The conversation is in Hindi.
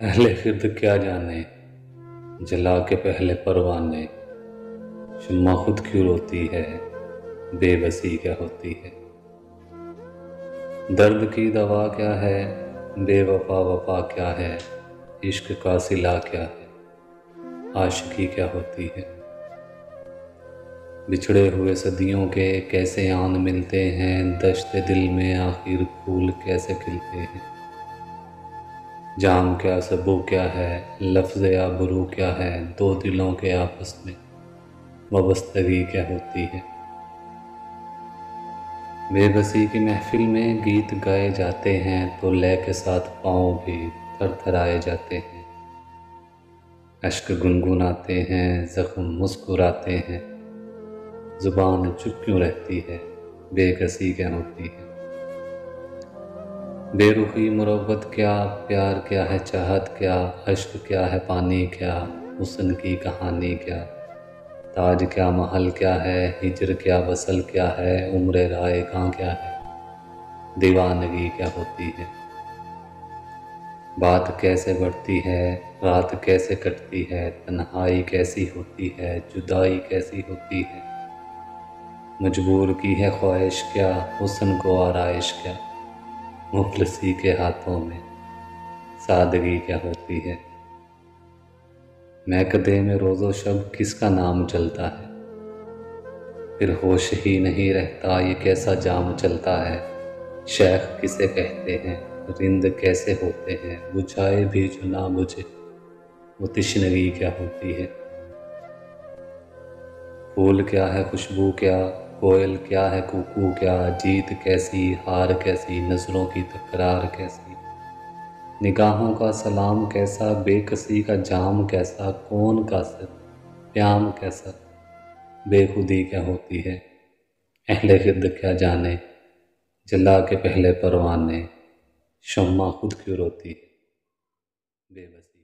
अहले खिर्द क्या जाने, जला के पहले परवाने। शुम्मा खुद क्यों रोती है, बेबसी क्या होती है? दर्द की दवा क्या है, बेवफा वफा क्या है, इश्क का सिला क्या है, आशिकी क्या होती है? बिछड़े हुए सदियों के कैसे आन मिलते हैं, दश्त दिल में आखिर फूल कैसे खिलते हैं? जाम क्या सबू क्या है, लफ्ज़ या बुरू क्या है, दो दिलों के आपस में वबस्तगी क्या होती है? बेबसी की महफिल में गीत गाए जाते हैं तो लय के साथ पाँव भी थर थराए जाते हैं। अश्क गुनगुनाते हैं, ज़ख्म मुस्कुराते हैं। ज़ुबान चुप क्यों रहती है? बेकसी क्या होती है? बेरुखी मुरवत क्या, प्यार क्या है, चाहत क्या, अश्क क्या है, पानी क्या, हुसन की कहानी क्या, ताज क्या, महल क्या है, हिजर क्या, वसल क्या है, उम्र, राय कहाँ क्या है, दीवानगी क्या होती है, बात कैसे बढ़ती है, रात कैसे कटती है, तन्हाई कैसी होती है, जुदाई कैसी होती है, मजबूर की है ख्वाहिश क्या, हुसन को आरइश क्या मुफलसी के हाथों में सादगी क्या होती है? महकदे में रोज़ो शब किसका नाम चलता है? फिर होश ही नहीं रहता, ये कैसा जाम चलता है? शेख किसे कहते हैं? रिंद कैसे होते हैं? बुझाए भी जो ना बुझे, वो तिश्नगी क्या होती है? फूल क्या है, खुशबू क्या? कोयल क्या है, कुकू क्या जीत कैसी, हार कैसी, नज़रों की तकरार कैसी? निगाहों का सलाम कैसा, बेकसी का जाम कैसा, कौन का सर, प्याम कैसा? बेखुदी क्या होती है, अहले गिरद क्या जाने, जला के पहले परवाने, शम्मा खुद क्यों रोती है? बेबसी।